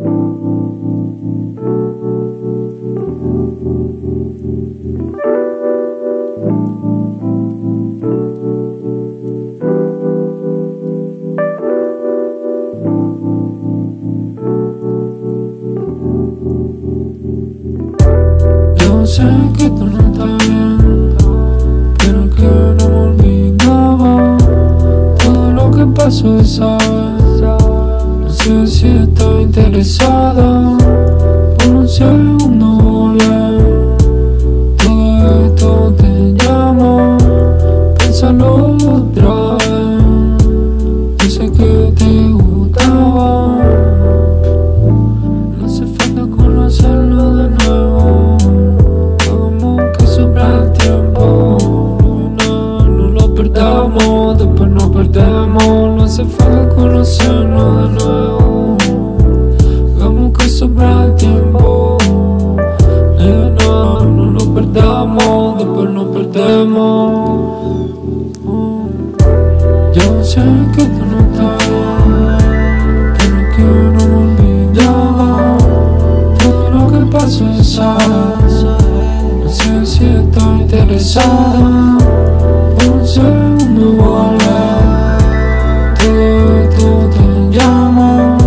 Yo sé que todo está bien, pero que no me olvidaba todo lo que pasó y sabe sé si estoy interesada Por un segundo Todo esto te llamo Piénsalo otra vez. Dice que te gustaba. No hace falta conocerlo de nuevo. Hagamos que sobra el tiempo. No, no lo perdamos Después nos perdemos. No hace falta conocernos después nos perdemos. Yo sé que tú no estás pero que no me olvidaba. Todo lo que pasó es No sé si estoy interesada. Por un segundo volver, te, tú te llamo,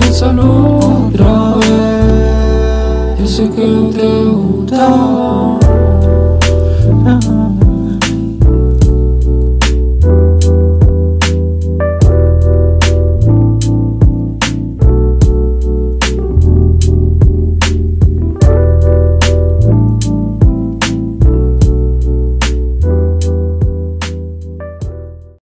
piénsalo otra vez. Yo sé que te gustaba.